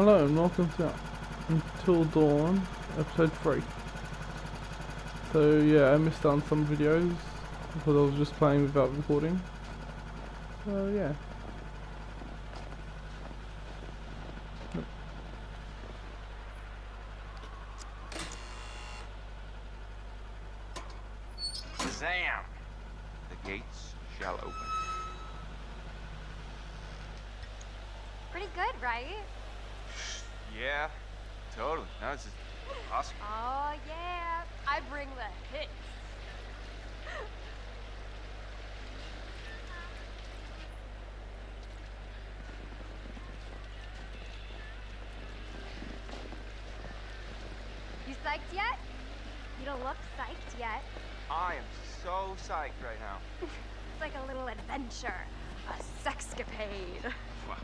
Hello and welcome to Until Dawn, episode 3. So yeah, I missed out on some videos because I was just playing without recording. So yeah. Zam! The gates shall open. Pretty good, right? Yeah, totally. No, this is awesome. Oh, yeah. I bring the hits. You psyched yet? You don't look psyched yet. I am so psyched right now. It's like a little adventure, a sexcapade. Wow.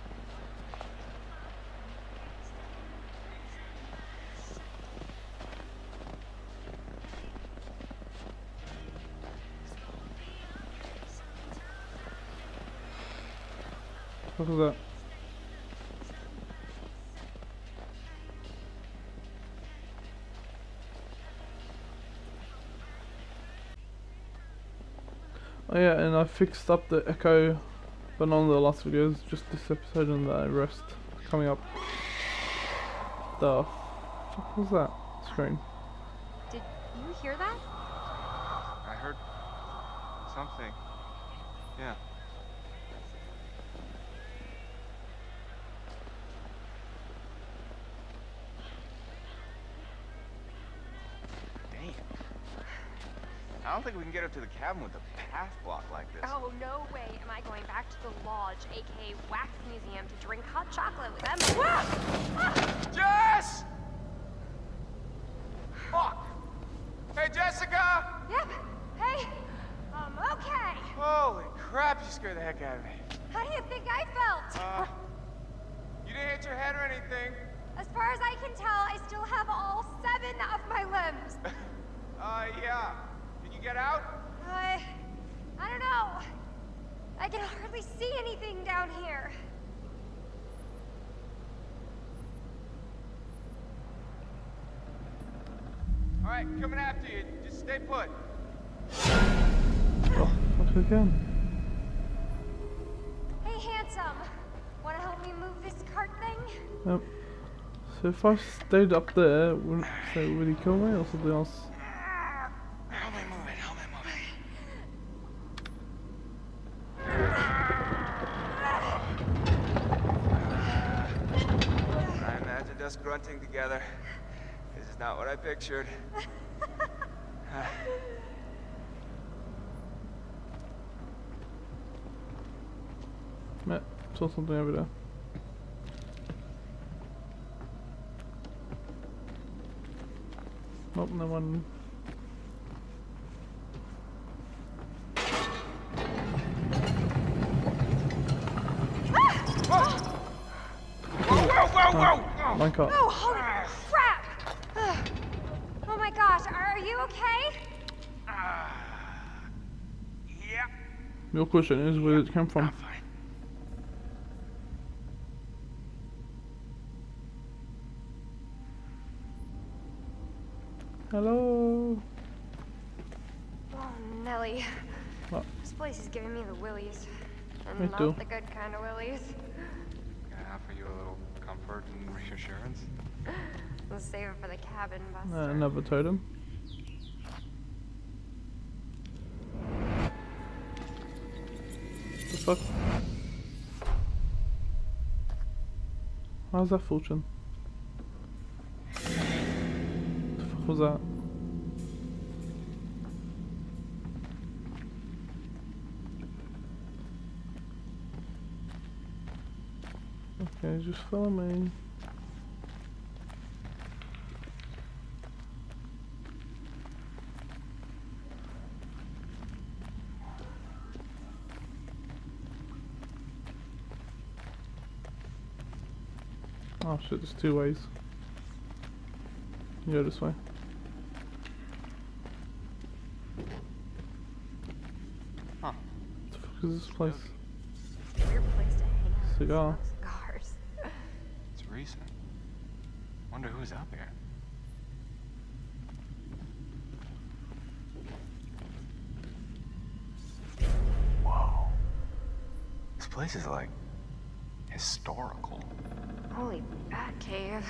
What was that? Oh yeah, and I fixed up the echo, but not on the last videos, just this episode and the rest coming up. The fuck was that screen? Did you hear that? I heard something. Yeah. Get up to the cabin with a path block like this. Oh, no way am I going back to the lodge, aka Wax Museum, to drink hot chocolate with Emma. Ah! Jess! Fuck! Hey, Jessica! Yep. Hey, I'm okay. Holy crap, you scared the heck out of me. How do you think I felt? Uh, you didn't hit your head or anything. As far as I can tell, I still have all seven of my limbs. Uh, yeah. Can you get out? I... I don't know. I can hardly see anything down here. All right, coming after you. Just stay put. Oh, fuck again. Hey, handsome. Wanna help me move this cart thing? Yep. So if I stayed up there, wouldn't say would he kill me or something else? Help me move it. Help me move it. I imagined us grunting together. This is not what I pictured. Matt, saw something over there. Nope, no one. Ah! Whoa, whoa, whoa, whoa! Oh. Minecart. Oh, holy crap! Oh my gosh, are you okay? Yeah, Your question is where did it come from? I'm fine. Hello. Oh, Nelly. What? This place is giving me the willies. And Me not too. the good kind of willies. Can I offer you a little comfort and reassurance? Let's save it for the cabin, Buster. Uh, another totem. Fuck? How's that fortune? The fuck was that? Okay, just follow me. Shit, there's two ways. You go this way. Huh. What the fuck is this place? Weird place to hang out. Cigar. Cigars. It's recent. Wonder who's up here. Whoa. This place is like historical. Holy bat cave.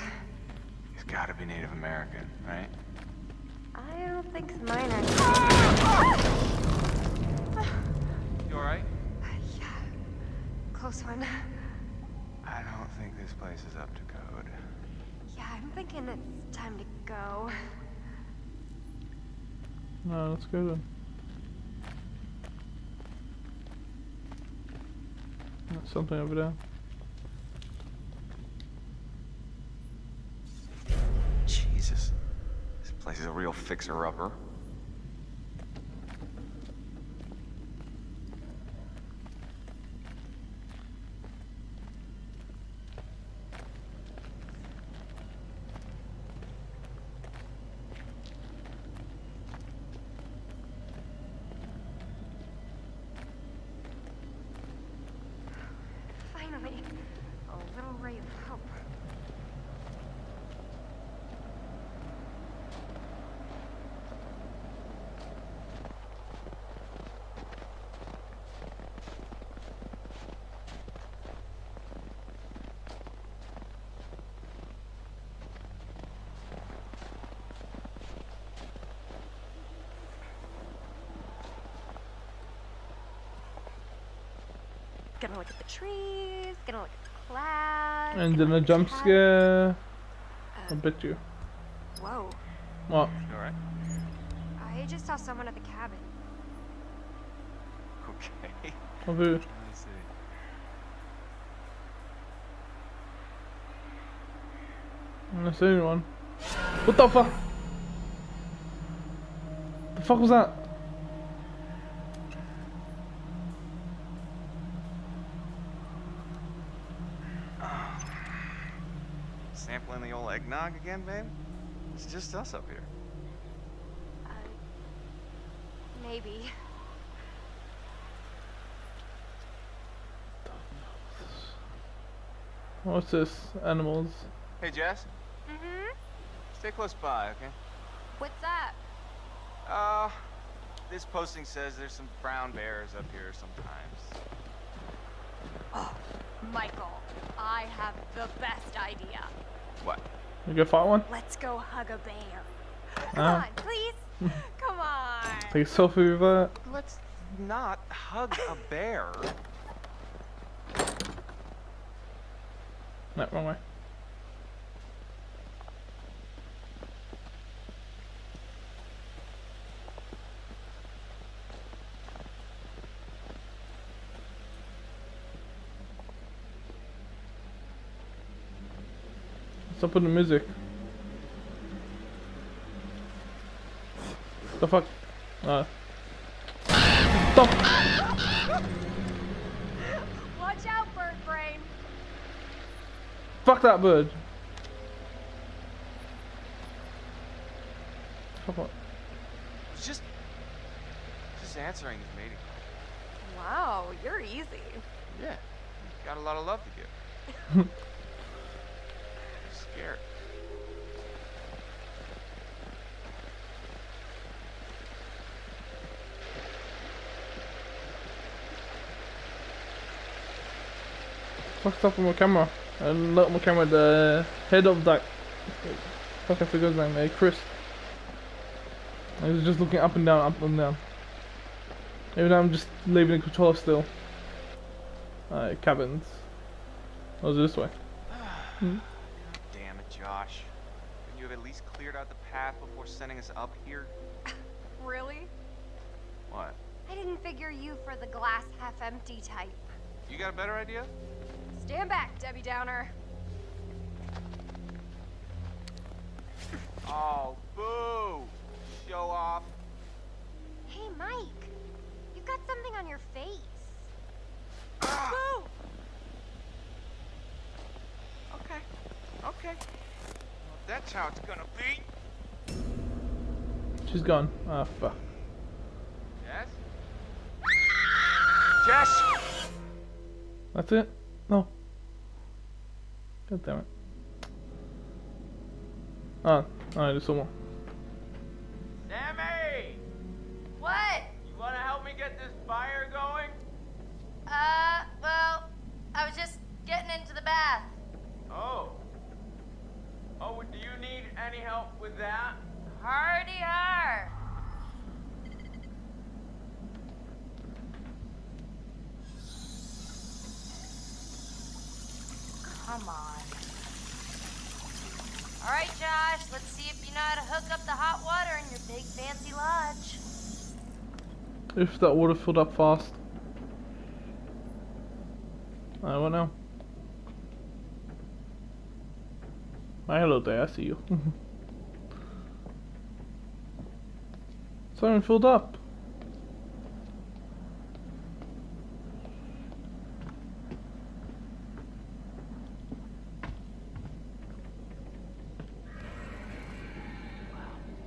He's gotta be Native American, right? I don't think mine are. Ah! Ah! You alright? Uh, yeah. Close one. I don't think this place is up to code. Yeah, I'm thinking it's time to go. No, let's go then. That's something over there. Real fixer-upper. Finally, a little ray of hope. Gonna look at the trees, gonna look at the clouds. And then a look jump the cat. scare. I Uh, bet you. Whoa. What? You alright? I just saw someone at the cabin. Okay. Of who? Let's see. I'm not seeing anyone. What the fuck? The fuck was that? Sampling the old eggnog again, babe? It's just us up here. Uh, maybe. What's this? Animals. Hey, Jess. Mm-hmm. Stay close by, okay? What's up? Uh, this posting says there's some brown bears up here sometimes. Oh, Michael, I have the best idea. What? You go fight one? Let's go hug a bear. Come on, please. Come on. Take a selfie with that. Let's not hug a bear. No, wrong way. What's up with the music? The fuck? Uh. Stop! Watch out, bird brain. Fuck that bird! Fuck what? It's just, just answering his mating call. Wow, you're easy. Yeah, got a lot of love to give. I'm scared. Fucked up with my camera. And look my camera, the head of that. Fuck, I forgot his name. Uh, Chris. I was just looking up and down, up and down. Even though I'm just leaving the controller still. Uh, cabins. Oh, is it this way? Damn it, Josh. Couldn't you have at least cleared out the path before sending us up here? Really? What? I didn't figure you for the glass half empty type. You got a better idea? Stand back, Debbie Downer. Oh, boo! Show off. Hey, Mike. You've got something on your face. Ah! Boo! Okay. Okay. Well, that's how it's gonna be. She's gone. Ah, fuck. Jess? Jess! That's it? No. God damn it. Ah, alright, there's someone. Sammy! What? You wanna help me get this fire going? Uh, well, I was just getting into the bath. Oh. Oh, do you need any help with that? Hardy har. Come on. All right, Josh, let's see if you know how to hook up the hot water in your big fancy lodge. If that water filled up fast. I don't know. Hi, hello there, I see you. Siren filled up.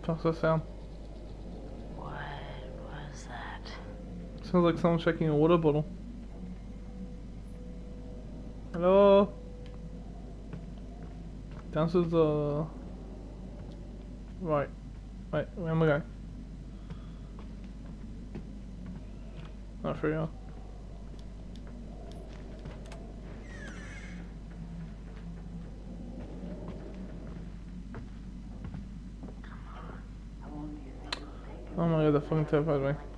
What's that sound? What was that? Sounds like someone checking a water bottle. Hello? Downstairs, the... Right. Wait, where am I going? Not sure, yeah. Oh my god, that fucking terrified me.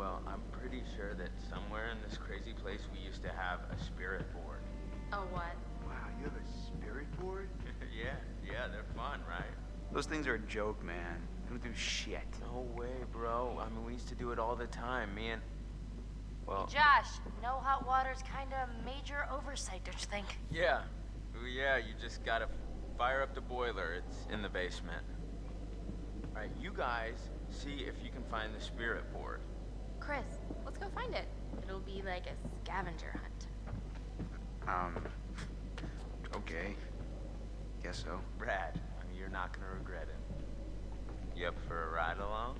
Well, I'm pretty sure that somewhere in this crazy place we used to have a spirit board. A what? Wow, you have a spirit board? yeah, yeah, they're fun, right? Those things are a joke, man. They don't do shit. No way, bro. I mean, we used to do it all the time. Me and. Well, Josh, no hot water's kind of a major oversight, don't you think? yeah. Ooh, yeah, you just gotta fire up the boiler. It's in the basement. Alright, you guys see if you can find the spirit board. Chris, let's go find it. It'll be like a scavenger hunt. Um, okay. Guess so. Brad, I mean, you're not gonna regret it. You up for a ride along?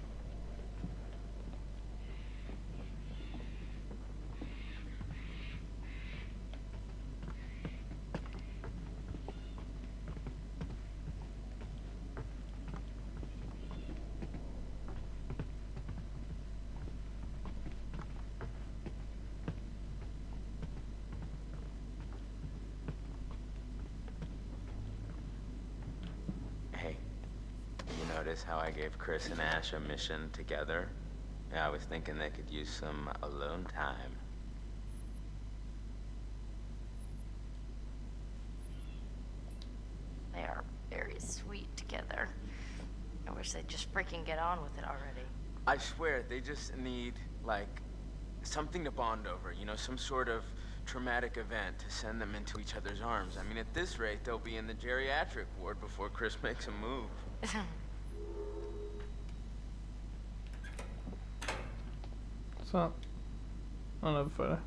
Hey, you notice how I gave Chris and Ash a mission together? Yeah, I was thinking they could use some alone time. They are very sweet together. I wish they'd just freaking get on with it already. I swear, they just need, like, something to bond over, you know, some sort of traumatic event to send them into each other's arms. I mean, at this rate, they'll be in the geriatric ward before Chris makes a move. What's that? Another photo.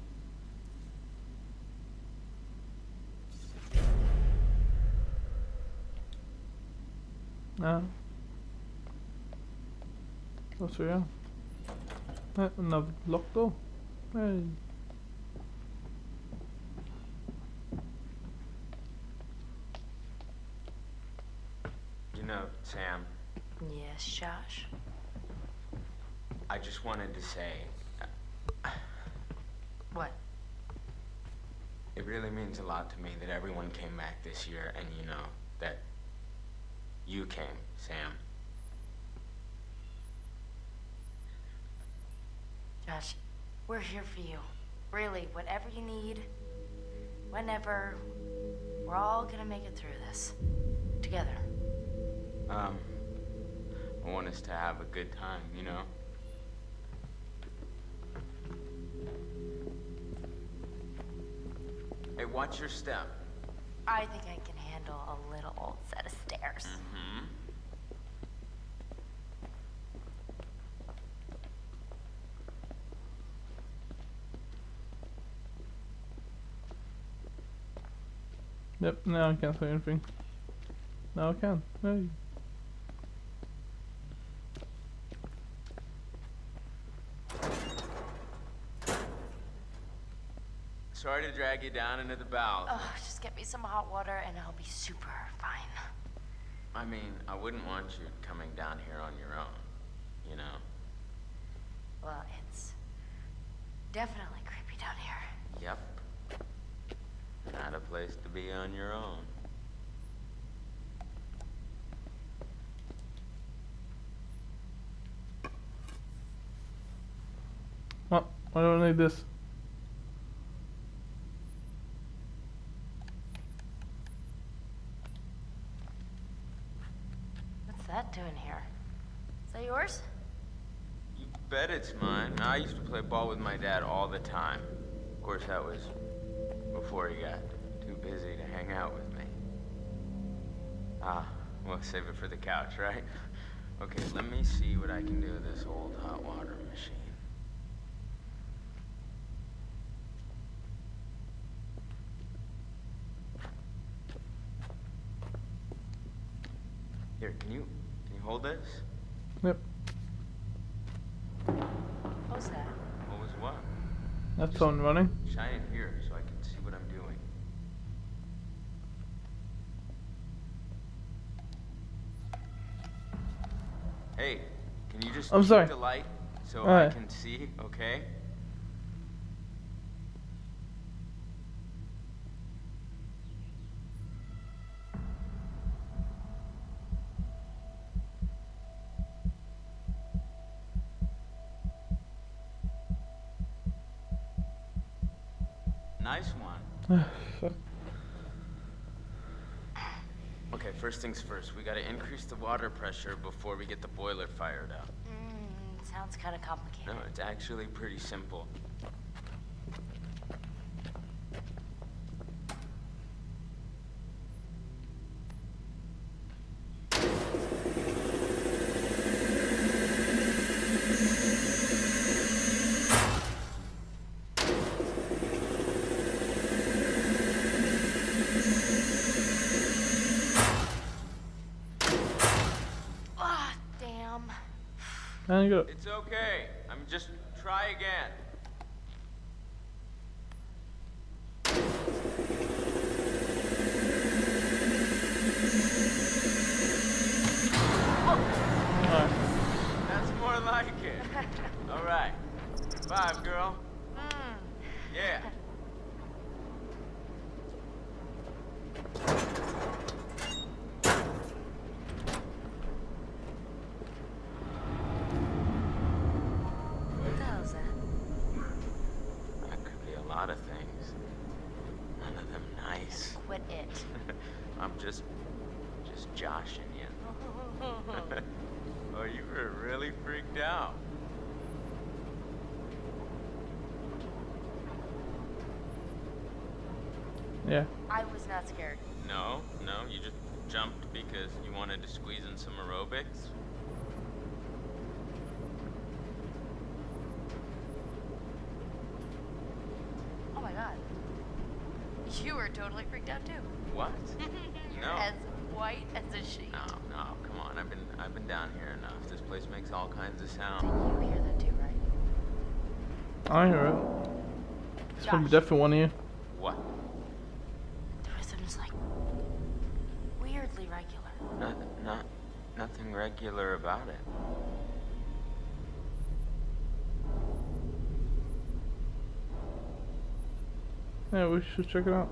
No. What's here? Uh, another locked door. Hey. You know, Sam, yes, Josh. I just wanted to say, What? it really means a lot to me that everyone came back this year and, you know, that you came, Sam. Josh, we're here for you. Really, whatever you need, whenever, we're all gonna make it through this. Together. Um, I want us to have a good time, you know? Watch your step. I think I can handle a little old set of stairs. Hmm? Yep, now I can't say anything. Now I can. Hey. Sorry to drag you down into the bowels. Oh, just get me some hot water and I'll be super fine. I mean, I wouldn't want you coming down here on your own. You know? Well, it's definitely creepy down here. Yep. Not a place to be on your own. Well, I don't need this. What's that doing here? Is that yours? You bet it's mine. I used to play ball with my dad all the time. Of course, that was before he got too busy to hang out with me. Ah, we'll save it for the couch, right? Okay, let me see what I can do with this old hot water machine. Here, can you can you hold this? Yep, What was that? What was what? that's on running. Shine it here so I can see what I'm doing. Hey, can you just I'm sorry. the light so I Alright. can see, okay? Nice one. Fuck. Okay, first things first. We gotta increase the water pressure before we get the boiler fired up. Mm, sounds kind of complicated. No, it's actually pretty simple. Ah, damn. Go. It's okay. I'm just try again. Alright. That's more like it. All right. Five, girl. Mm. Yeah. What the hell is that? That could be a lot of things. None of them nice. Quit it. I'm just, just joshing you. oh, you were really freaked out. Yeah. I was not scared. No, no, you just jumped because you wanted to squeeze in some aerobics. Oh my god. You were totally freaked out too. What? You're No. as white as a sheet. No, no, come on. I've been, I've been down here enough. This place makes all kinds of sound. You hear that too, right? I hear it. It's probably Josh. definitely one of you. What? The rhythm's like weirdly regular. Not, not, nothing regular about it. Yeah, we should check it out.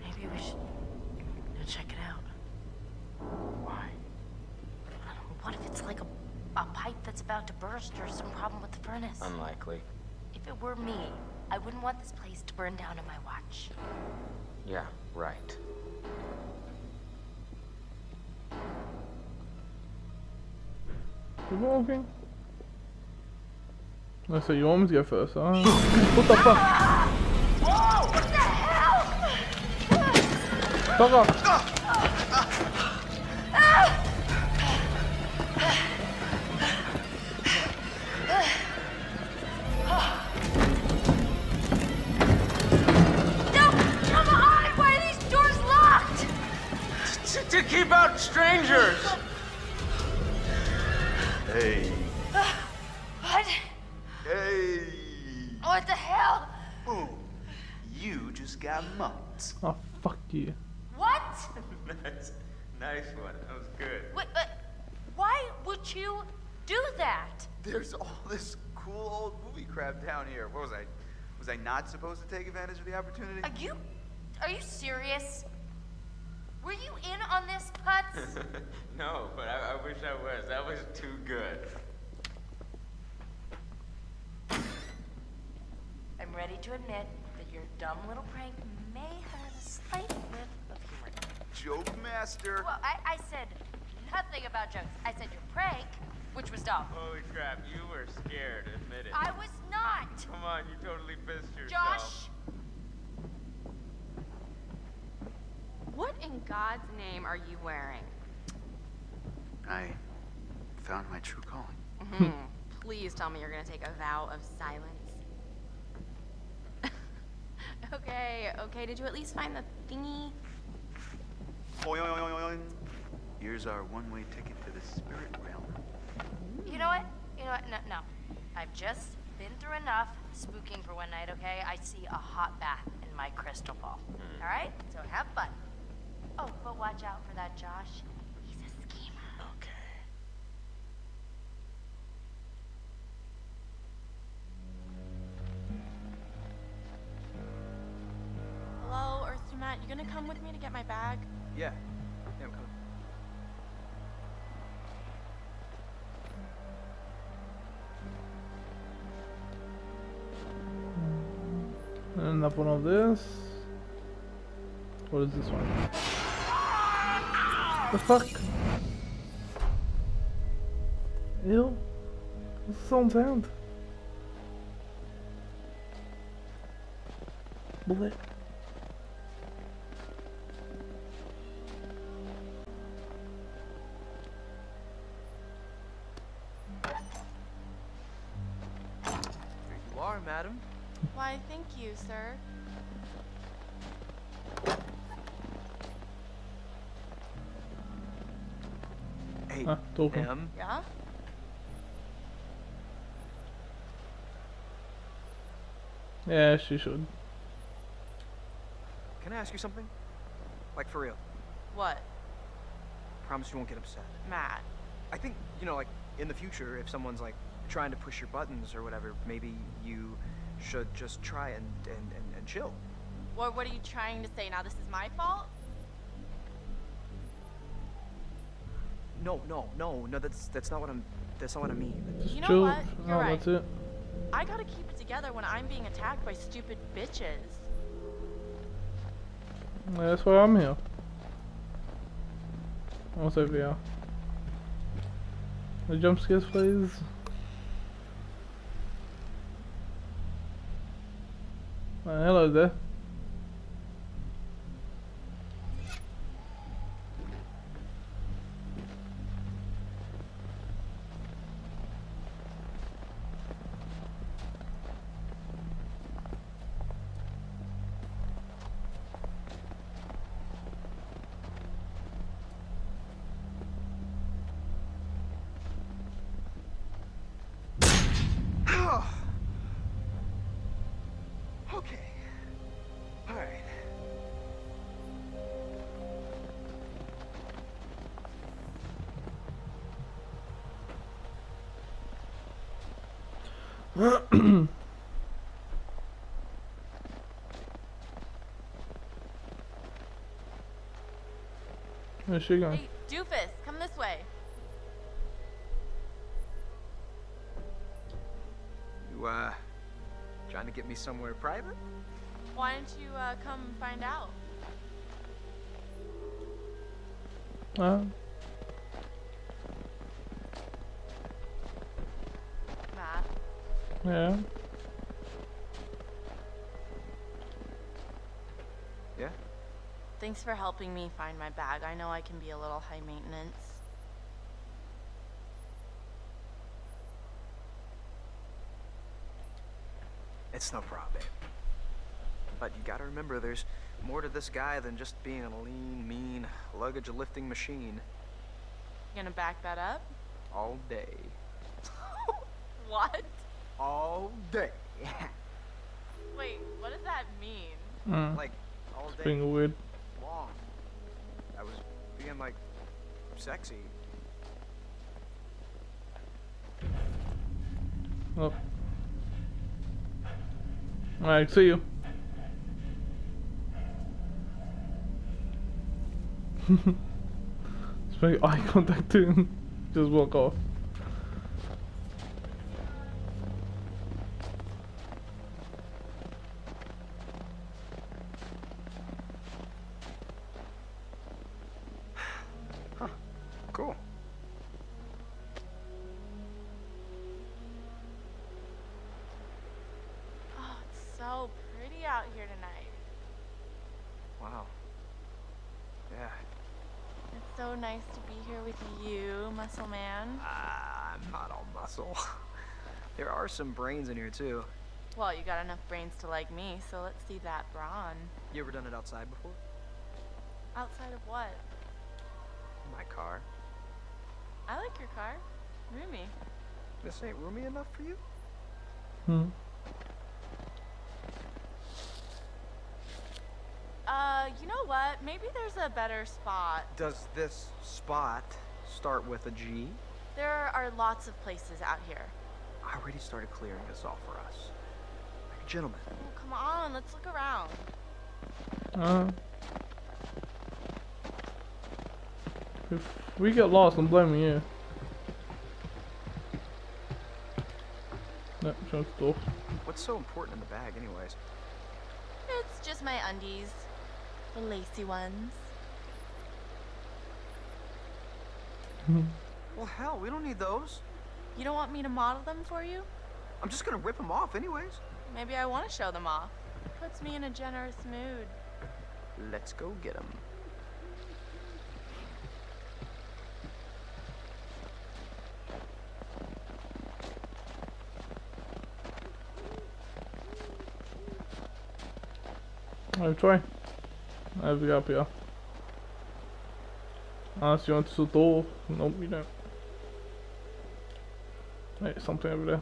Maybe we should go check it out. Why? I don't know. What if it's like a, a pipe that's about to burst or some problem with the furnace? Unlikely. if it were me, I wouldn't want this place to burn down on my watch. Yeah, right. I said you almost go first, huh? what the fuck? Whoa! What the hell? Fuck off! To keep out strangers! Hey. What? Hey. What the hell? Boom. You just got mugged. Oh, fuck you. What? nice. Nice one. That was good. Wait, but why would you do that? There's all this cool old movie crap down here. What was I? Was I not supposed to take advantage of the opportunity? Are you, are you serious? Were you in on this, Putz? no, but I, I wish I was. That was too good. I'm ready to admit that your dumb little prank may have a slight whiff of humor. Joke master. Well, I, I said nothing about jokes. I said your prank, which was dumb. Holy crap, you were scared. Admit it. I was not. Come on, you totally pissed yourself. Josh, What in God's name are you wearing? I found my true calling. Mhm. Please tell me you're gonna take a vow of silence. okay, okay. Did you at least find the thingy? Boing. Here's our one-way ticket to the spirit realm. you know what? You know what? No, no. I've just been through enough spooking for one night, okay? I see a hot bath in my crystal ball. All right? So have fun. Oh, but watch out for that Josh. He's a schemer. Okay. Hello, Earth to Matt. You gonna come with me to get my bag? Yeah. Yeah, I'm coming. And up one of this. What is this one? The fuck? Ew. What's the sound sound? Bullet. Here you are, madam. Why, thank you, sir. Hey, Ah, talking. Em, Yeah? Yeah, she should. can I ask you something? Like for real. What? Promise you won't get upset. Matt. I think, you know, like in the future, if someone's like trying to push your buttons or whatever, maybe you should just try and, and, and, and chill. What, what are you trying to say? Now this is my fault? No, no, no, no. That's that's not what I'm. That's not what I mean. Just You know chill. what? You're oh, right. that's it. I gotta keep it together when I'm being attacked by stupid bitches. That's why I'm here. What's over here? The jump scares, please. Uh, hello there. Where's she going? Hey, doofus, come this way. You uh, trying to get me somewhere private? Why don't you uh, come find out? Uh, Matt. yeah. Thanks for helping me find my bag. I know I can be a little high maintenance. It's no problem, babe. But you gotta remember, there's more to this guy than just being a lean, mean, luggage lifting machine. You gonna back that up? All day. What? All day. Wait, what does that mean? Mm. like, all day Being weird. Being, like, sexy. Oh. Alright, see you. Just make eye contact to him. Just walk off. Some brains in here, too. Well, you got enough brains to like me, so let's see that brawn. You ever done it outside before? Outside of what? My car. I like your car. Roomy. This ain't roomy enough for you? Hmm. Uh, you know what? Maybe there's a better spot. Does this spot start with a G? There are lots of places out here. I already started clearing this off for us. Like a gentleman. Oh, come on, let's look around. Uh, if we get lost, I'm blaming you. No, shut the door. What's so important in the bag, anyways? It's just my undies. The lacy ones. Well, hell, we don't need those. You don't want me to model them for you? I'm just gonna rip them off, anyways. Maybe I want to show them off. Puts me in a generous mood. Let's go get them. Alright, try. Aí we up here. Unless you want to the door. Nope, you don't. Wait, something over there.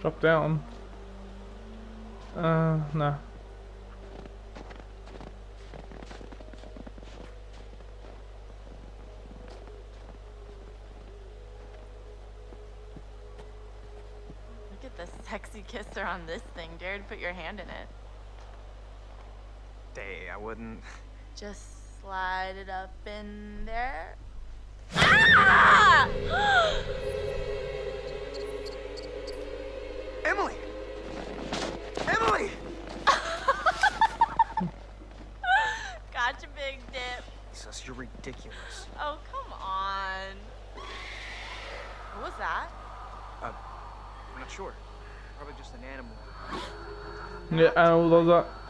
Drop down. Uh, nah. Look at the sexy kisser on this thing. Dare to put your hand in it. Day, I wouldn't. Just slide it up in there. Ah! Emily! Emily! Gotcha, big dip. Jesus, you're ridiculous. Oh, come on. What was that? Uh, I'm not sure. Probably just an animal. Yeah, animal does that.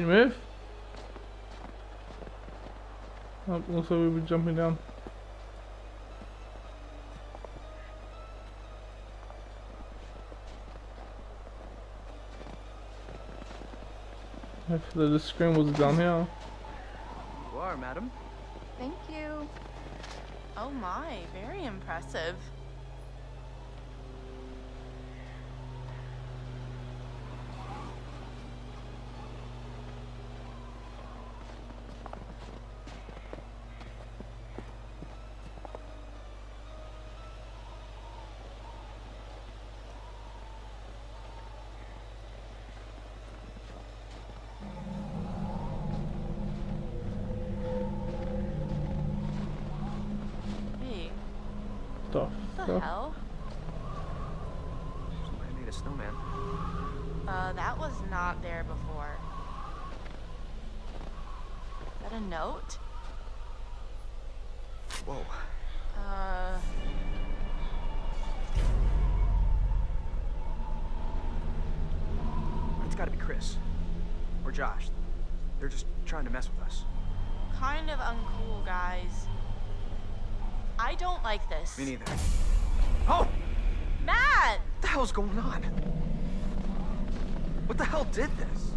Can you move? Oh, also we were jumping down. If the, the screen was down here. You are, madam. Thank you. Oh my, very impressive. Hey, Stuff. what the stuff. hell? Somebody made a snowman. Uh, that was not there before. Is that a note? Whoa. Uh. It's gotta be Chris. Or Josh. They're just trying to mess with us. Kind of uncool, guys. I don't like this. Me neither. Oh! Matt! What the hell's going on? What the hell did this?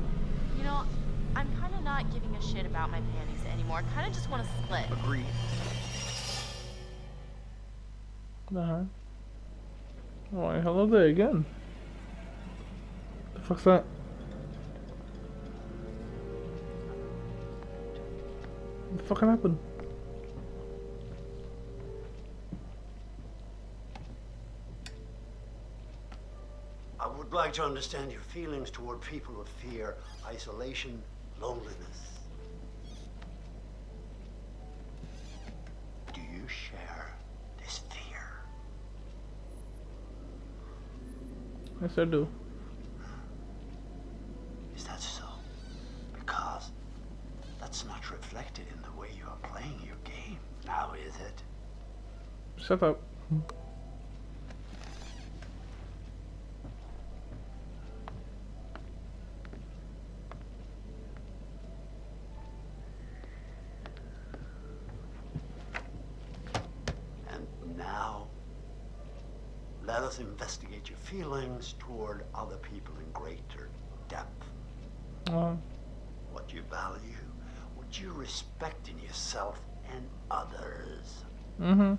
You know, I'm kind of not giving a shit about my panties anymore. I kind of just want to split. Agreed. Uh-huh. Why, hello there again. The fuck's that? What the fucking happened? I would like to understand your feelings toward people with fear, isolation, loneliness. Do you share this fear? Yes, I do. Is that so? Because that's not reflected in the way you are playing your game, now is it? Shut up. And now, let us investigate your feelings toward other people in greater depth. Uh, What you value, what you respect in yourself and others. mm-hmm.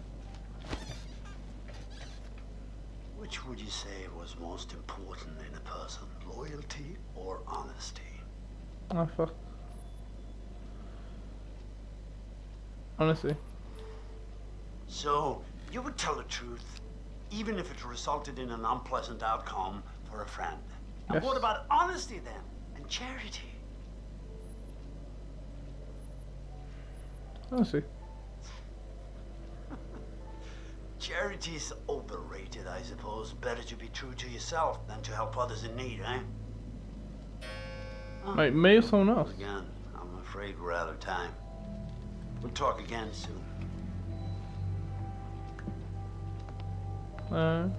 Which would you say was most important in a person, loyalty or honesty? Oh, fuck. Honestly. So, you would tell the truth, even if it resulted in an unpleasant outcome for a friend. And Yes. what about honesty then? And charity? Honestly. Charity is overrated, I suppose. Better to be true to yourself than to help others in need, eh? Mate, me or someone else? Again, I'm afraid we're out of time. We'll talk again soon. Uh,